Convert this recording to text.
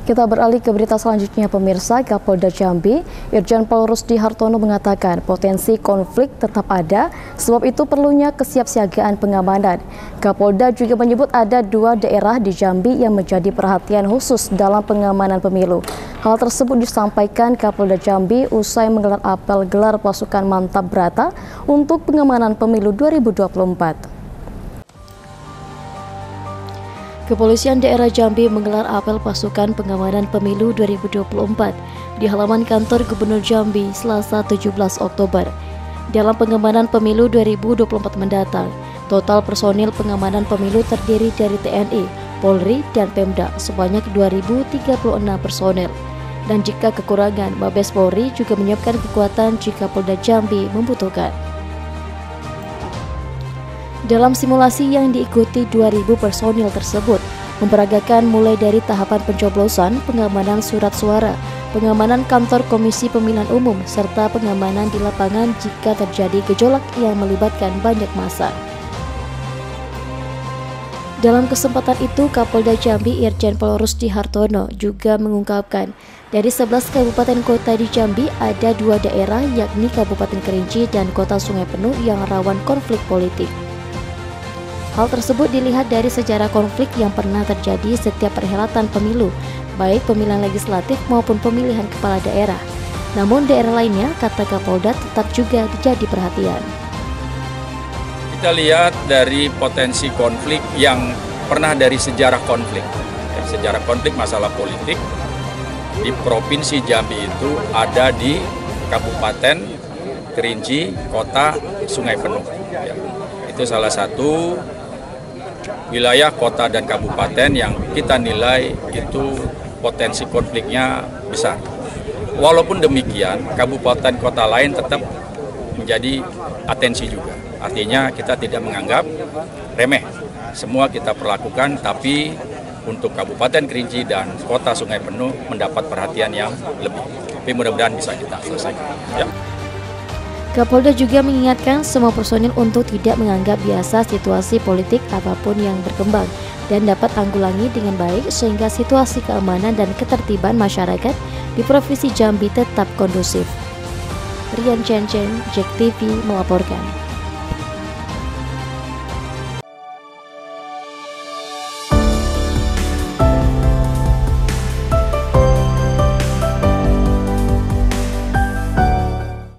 Kita beralih ke berita selanjutnya pemirsa Kapolda Jambi, Irjen Paul Rusdi Hartono mengatakan potensi konflik tetap ada, sebab itu perlunya kesiapsiagaan pengamanan. Kapolda juga menyebut ada dua daerah di Jambi yang menjadi perhatian khusus dalam pengamanan pemilu. Hal tersebut disampaikan Kapolda Jambi usai menggelar apel gelar pasukan mantap berata untuk pengamanan pemilu 2024. Kepolisian daerah Jambi menggelar apel pasukan pengamanan pemilu 2024 di halaman kantor Gubernur Jambi Selasa 17 Oktober. Dalam pengamanan pemilu 2024 mendatang, total personil pengamanan pemilu terdiri dari TNI, Polri, dan Pemda sebanyak 2.036 personel. Dan jika kekurangan, Mabes Polri juga menyiapkan kekuatan jika Polda Jambi membutuhkan. Dalam simulasi yang diikuti 2000 personil tersebut, memperagakan mulai dari tahapan pencoblosan, pengamanan surat suara, pengamanan kantor Komisi Pemilihan Umum, serta pengamanan di lapangan jika terjadi gejolak yang melibatkan banyak massa. Dalam kesempatan itu, Kapolda Jambi Irjen Pol Rusdi Hartono juga mengungkapkan, dari 11 kabupaten kota di Jambi ada dua daerah yakni Kabupaten Kerinci dan Kota Sungai Penuh yang rawan konflik politik. Hal tersebut dilihat dari sejarah konflik yang pernah terjadi setiap perhelatan pemilu, baik pemilihan legislatif maupun pemilihan kepala daerah. Namun daerah lainnya, kata Kapolda, tetap juga jadi perhatian. Kita lihat dari potensi konflik yang pernah dari sejarah konflik. Sejarah konflik masalah politik di Provinsi Jambi itu ada di Kabupaten Kerinci, Kota Sungai Penuh. Ya, itu salah satu wilayah kota dan kabupaten yang kita nilai itu potensi konfliknya besar. Walaupun demikian, kabupaten kota lain tetap menjadi atensi juga. Artinya kita tidak menganggap remeh. Semua kita perlakukan, tapi untuk Kabupaten Kerinci dan Kota Sungai Penuh mendapat perhatian yang lebih. Tapi mudah-mudahan bisa kita selesaikan. Ya. Kapolda juga mengingatkan semua personil untuk tidak menganggap biasa situasi politik apa pun yang berkembang dan dapat tanggulangi dengan baik sehingga situasi keamanan dan ketertiban masyarakat di Provinsi Jambi tetap kondusif. Rian Chen Jack TV melaporkan.